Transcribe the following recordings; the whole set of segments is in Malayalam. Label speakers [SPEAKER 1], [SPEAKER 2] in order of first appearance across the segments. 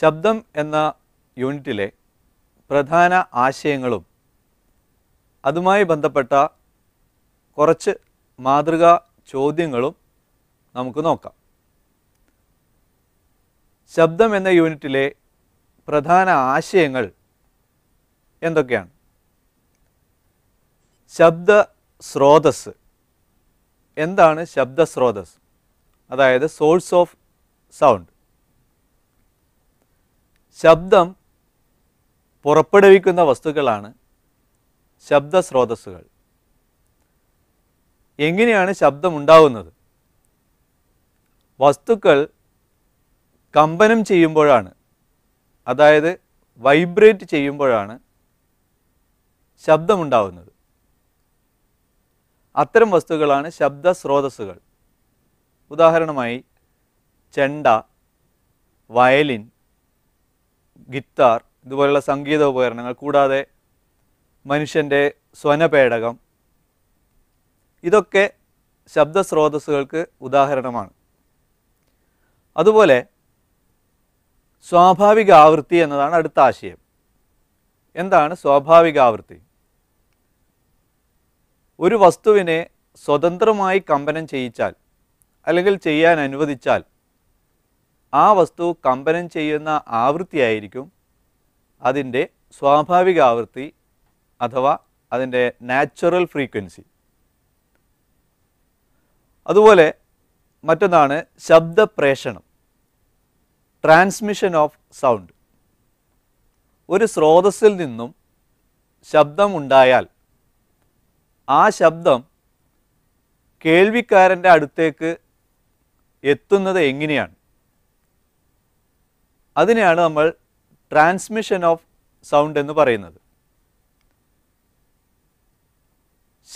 [SPEAKER 1] ശബ്ദം എന്ന യൂണിറ്റിലെ പ്രധാന ആശയങ്ങളും അതുമായി ബന്ധപ്പെട്ട കുറച്ച് മാതൃകാ ചോദ്യങ്ങളും നമുക്ക് നോക്കാം. ശബ്ദം എന്ന യൂണിറ്റിലെ പ്രധാന ആശയങ്ങൾ എന്തൊക്കെയാണ്? ശബ്ദ സ്രോതസ് എന്താണ് ശബ്ദ സ്രോതസ് അതായത് സോഴ്സ് ഓഫ് സൗണ്ട്. ശബ്ദം പുറപ്പെടുവിക്കുന്ന വസ്തുക്കളാണ് ശബ്ദസ്രോതസ്സുകൾ. എങ്ങനെയാണ് ശബ്ദം ഉണ്ടാവുന്നത് വസ്തുക്കൾ കമ്പനം ചെയ്യുമ്പോഴാണ് അതായത് വൈബ്രേറ്റ് ചെയ്യുമ്പോഴാണ് ശബ്ദമുണ്ടാവുന്നത്. അത്തരം വസ്തുക്കളാണ് ശബ്ദസ്രോതസ്സുകൾ. ഉദാഹരണമായി ചെണ്ട വയലിൻ ഗിത്താർ ഇതുപോലെയുള്ള സംഗീത ഉപകരണങ്ങൾ കൂടാതെ മനുഷ്യന്റെ സ്വനപേടകം. ഇതൊക്കെ ശബ്ദ സ്രോതസ്സുകൾക്ക് ഉദാഹരണമാണ്. അതുപോലെ സ്വാഭാവിക ആവൃത്തി എന്നതാണ് അടുത്ത ആശയം. എന്താണ് സ്വാഭാവിക ആവൃത്തി? ഒരു വസ്തുവിനെ സ്വതന്ത്രമായി കമ്പനം ചെയ്യിച്ചാൽ അല്ലെങ്കിൽ ചെയ്യാൻ അനുവദിച്ചാൽ ആ വസ്തു കമ്പനം ചെയ്യുന്ന ആവൃത്തിയായിരിക്കും അതിന്റെ സ്വാഭാവിക ആവൃത്തി അഥവാ അതിന്റെ നാച്ചുറൽ ഫ്രീക്വൻസി. അതുപോലെ മറ്റൊന്നാണ് ശബ്ദപ്രേഷണം ട്രാൻസ്മിഷൻ ഓഫ് സൗണ്ട്. ഒരു സ്രോതസ്സിൽ നിന്നും ശബ്ദം ഉണ്ടായാൽ ആ ശബ്ദം കേൾവിക്കാരന്റെ അടുത്തേക്ക് എത്തുന്നത് എങ്ങനെയാണ്? അതിനെയാണ് നമ്മൾ ട്രാൻസ്മിഷൻ ഓഫ് സൗണ്ട് എന്ന് പറയുന്നത്.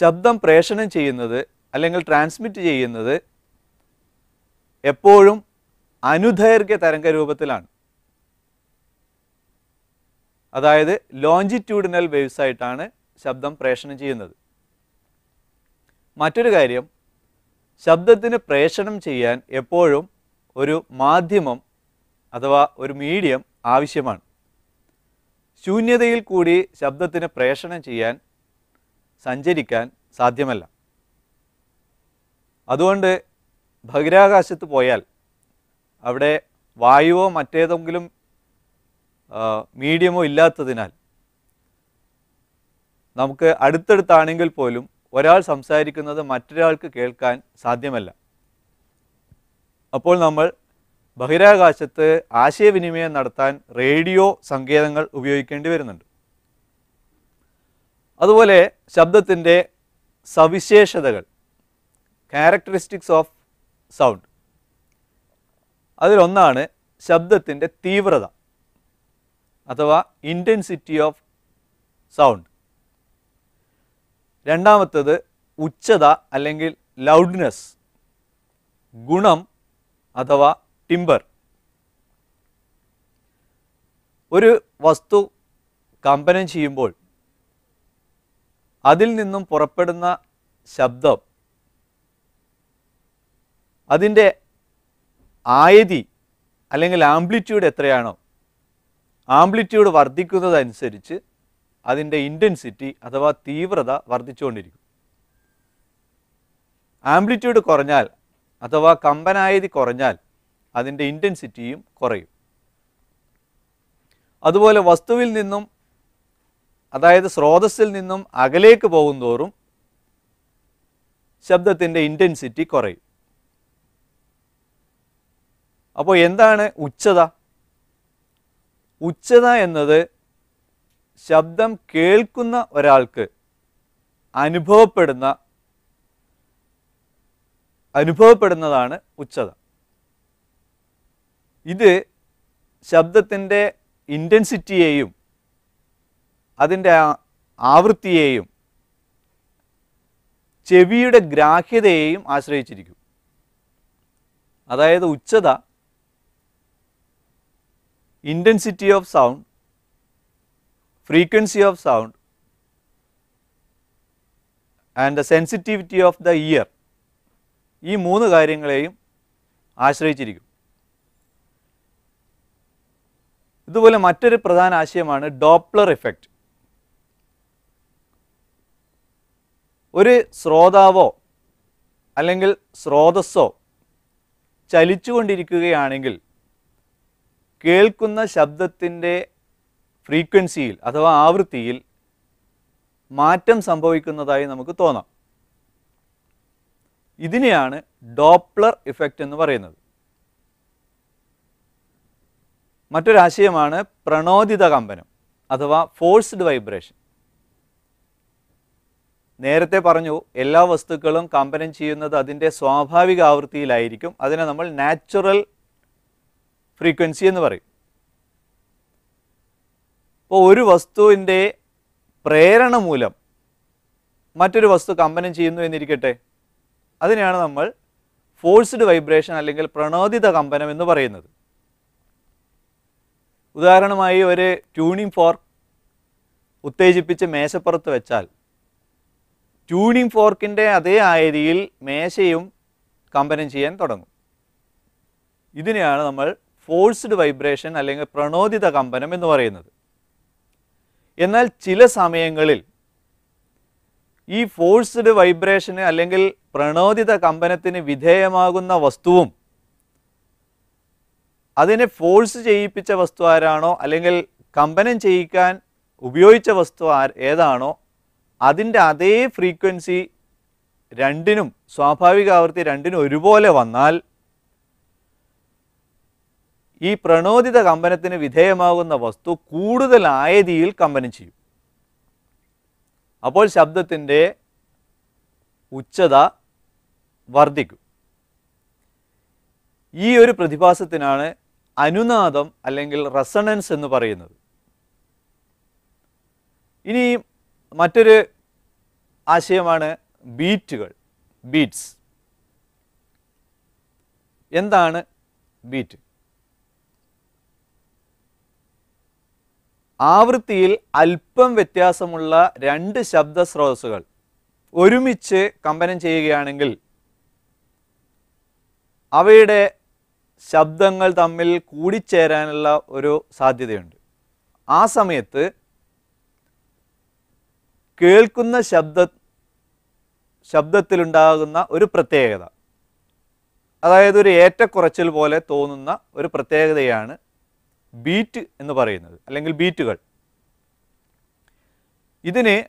[SPEAKER 1] ശബ്ദം പ്രേഷണം ചെയ്യുന്നത് അല്ലെങ്കിൽ ട്രാൻസ്മിറ്റ് ചെയ്യുന്നത് എപ്പോഴും അനുദൈർഘ്യ തരംഗ രൂപത്തിലാണ് അതായത് ലോഞ്ചിറ്റ്യൂഡിനൽ വേവ്സ് ആയിട്ടാണ് ശബ്ദം പ്രേഷണം ചെയ്യുന്നത്. മറ്റൊരു കാര്യം ശബ്ദത്തിന് പ്രേഷണം ചെയ്യാൻ എപ്പോഴും ഒരു മാധ്യമം അഥവാ ഒരു മീഡിയം ആവശ്യമാണ്. ശൂന്യതയിൽ കൂടി ശബ്ദത്തിന് പ്രേഷണം ചെയ്യാൻ സഞ്ചരിക്കാൻ സാധ്യമല്ല. അതുകൊണ്ട് ബഹിരാകാശത്ത് പോയാൽ അവിടെ വായുവോ മറ്റേതെങ്കിലും മീഡിയമോ ഇല്ലാത്തതിനാൽ നമുക്ക് അടുത്തടുത്താണെങ്കിൽ പോലും ഒരാൾ സംസാരിക്കുന്നത് മറ്റൊരാൾക്ക് കേൾക്കാൻ സാധ്യമല്ല. അപ്പോൾ നമ്മൾ ബഹിരാകാശത്ത് ആശയവിനിമയം നടത്താൻ റേഡിയോ സങ്കേതങ്ങൾ ഉപയോഗിക്കേണ്ടി വരുന്നുണ്ട്. അതുപോലെ ശബ്ദത്തിന്റെ സവിശേഷതകൾ ക്യാരക്ടറിസ്റ്റിക്സ് ഓഫ് സൗണ്ട് അതിലൊന്നാണ് ശബ്ദത്തിന്റെ തീവ്രത അഥവാ ഇന്റൻസിറ്റി ഓഫ് സൗണ്ട് രണ്ടാമത്തത് ഉച്ചത അല്ലെങ്കിൽ ലൗഡ്നെസ് ഗുണം അഥവാ ടിമ്പർ ഒരു വസ്തു കമ്പനം ചെയ്യുമ്പോൾ അതിൽ നിന്നും പുറപ്പെടുന്ന ശബ്ദം അതിന്റെ ആയതി അല്ലെങ്കിൽ ആംപ്ലിറ്റ്യൂഡ് എത്രയാണോ ആംപ്ലിറ്റ്യൂഡ് വർദ്ധിക്കുന്നതനുസരിച്ച് അതിന്റെ ഇന്റൻസിറ്റി അഥവാ തീവ്രത വർദ്ധിച്ചുകൊണ്ടിരിക്കും. ആംപ്ലിറ്റ്യൂഡ് കുറഞ്ഞാൽ അഥവാ കമ്പനായതി കുറഞ്ഞാൽ അതിന്റെ ഇന്റൻസിറ്റിയും കുറയും. അതുപോലെ വസ്തുവിൽ നിന്നും അതായത് സ്രോതസ്സിൽ നിന്നും അകലേക്ക് പോകുന്തോറും ശബ്ദത്തിന്റെ ഇന്റൻസിറ്റി കുറയും. അപ്പോൾ എന്താണ് ഉച്ചത? ഉച്ചത എന്നത് ശബ്ദം കേൾക്കുന്ന ഒരാൾക്ക് അനുഭവപ്പെടുന്ന അനുഭവപ്പെടുന്നതാണ് ഉച്ചത. ഇത് ശബ്ദത്തിന്റെ ഇന്റൻസിറ്റിയെയും അതിന്റെ ആവൃത്തിയെയും ചെവിയുടെ ഗ്രാഹ്യതയെയും ആശ്രയിച്ചിരിക്കും. അതായത് ഉച്ചത intensity of sound frequency of sound and the sensitivity of the ear ഈ മൂന്ന് കാര്യങ്ങളെയും ആശ്രയിച്ചിരിക്കും. ഇതുപോലെ മറ്റൊരു പ്രധാന ആശയമാണ് ഡോപ്ലർ ഇഫക്റ്റ്. ഒരു ശ്രോതാവോ അല്ലെങ്കിൽ സ്രോതസ്സോ ചലിച്ചുകൊണ്ടിരിക്കുകയാണെങ്കിൽ കേൾക്കുന്ന ശബ്ദത്തിന്റെ ഫ്രീക്വൻസിയിൽ അഥവാ ആവൃത്തിയിൽ മാറ്റം സംഭവിക്കുന്നതായി നമുക്ക് തോന്നാം. ഇതിനെയാണ് ഡോപ്ലർ ഇഫക്റ്റ് എന്ന് പറയുന്നത്. മറ്റൊരാശയമാണ് പ്രണോദിത കമ്പനം അഥവാ ഫോഴ്സ്ഡ് വൈബ്രേഷൻ. നേരത്തെ പറഞ്ഞു എല്ലാ വസ്തുക്കളും കമ്പനം ചെയ്യുന്നത് അതിന്റെ സ്വാഭാവിക ആവൃത്തിയിലായിരിക്കും. അതിനെ നമ്മൾ നാച്ചുറൽ ഫ്രീക്വൻസി എന്ന് പറയും. ഇപ്പോൾ ഒരു വസ്തുവിന്റെ പ്രേരണ മൂലം മറ്റൊരു വസ്തു കമ്പനം ചെയ്യുന്നു എന്നിരിക്കട്ടെ അതിനെയാണ് നമ്മൾ ഫോഴ്സ്ഡ് വൈബ്രേഷൻ അല്ലെങ്കിൽ പ്രണോദിത കമ്പനം എന്ന് പറയുന്നത്. ഉദാഹരണമായി ഒരു ട്യൂണിംഗ് ഫോർക്ക് ഉത്തേജിപ്പിച്ച് മേശപ്പുറത്ത് വെച്ചാൽ ട്യൂണിംഗ് ഫോർക്കിന്റെ അതേ ആയതിയിൽ മേശയും കമ്പനം ചെയ്യാൻ തുടങ്ങും. ഇതിനെയാണ് നമ്മൾ ഫോഴ്സ്ഡ് വൈബ്രേഷൻ അല്ലെങ്കിൽ പ്രണോദിത കമ്പനം എന്ന് പറയുന്നത്. എന്നാൽ ചില സമയങ്ങളിൽ ഈ ഫോഴ്സ്ഡ് വൈബ്രേഷന് അല്ലെങ്കിൽ പ്രണോദിത കമ്പനത്തിന് വിധേയമാകുന്ന വസ്തുവും അതിനെ ഫോഴ്സ് ചെയ്യിപ്പിച്ച വസ്തു ആരാണോ അല്ലെങ്കിൽ കമ്പനം ചെയ്യിക്കാൻ ഉപയോഗിച്ച വസ്തു ഏതാണോ അതിന്റെ അതേ ഫ്രീക്വൻസി രണ്ടിനും സ്വാഭാവിക ആവൃത്തി രണ്ടിനും ഒരുപോലെ വന്നാൽ ഈ പ്രണോദിത കമ്പനത്തിന് വിധേയമാകുന്ന വസ്തു കൂടുതൽ ആയതിയിൽ കമ്പനം ചെയ്യും. അപ്പോൾ ശബ്ദത്തിന്റെ ഉച്ചത വർദ്ധിക്കും. ഈ ഒരു പ്രതിഭാസത്തിനാണ് അനുനാദം അല്ലെങ്കിൽ റെസണൻസ് എന്ന് പറയുന്നത്. ഇനി മറ്റൊരു ആശയമാണ് ബീറ്റുകൾ ബീറ്റ്സ്. എന്താണ് ബീറ്റ്? ആവൃത്തിയിൽ അല്പം വ്യത്യാസമുള്ള രണ്ട് ശബ്ദ സ്രോതസ്സുകൾ ഒരുമിച്ച് കമ്പനം ചെയ്യുകയാണെങ്കിൽ അവയുടെ ശബ്ദങ്ങൾ തമ്മിൽ കൂടിച്ചേരാനുള്ള ഒരു സാധ്യതയുണ്ട്. ആ സമയത്ത് കേൾക്കുന്ന ശബ്ദ ശബ്ദത്തിലുണ്ടാകുന്ന ഒരു പ്രത്യേകത. അതായത് ഒരു ഏറ്റക്കുറച്ചിൽ പോലെ തോന്നുന്ന ഒരു പ്രത്യേകതയാണ് ബീറ്റ് എന്ന് പറയുന്നത് അല്ലെങ്കിൽ ബീറ്റുകൾ. ഇതിന്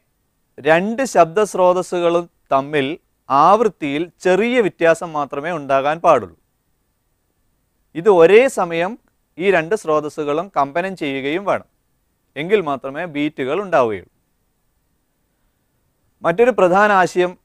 [SPEAKER 1] രണ്ട് ശബ്ദ സ്രോതസ്സുകളും തമ്മിൽ ആവൃത്തിയിൽ ചെറിയ വ്യത്യാസം മാത്രമേ ഉണ്ടാകാൻ പാടുള്ളൂ. ഇത് ഒരേ സമയം ഈ രണ്ട് സ്രോതസ്സുകളും കമ്പനം ചെയ്യുകയും വേണം. എങ്കിൽ മാത്രമേ ബീറ്റുകൾ ഉണ്ടാവുകയുള്ളൂ. മറ്റൊരു പ്രധാന ആശയം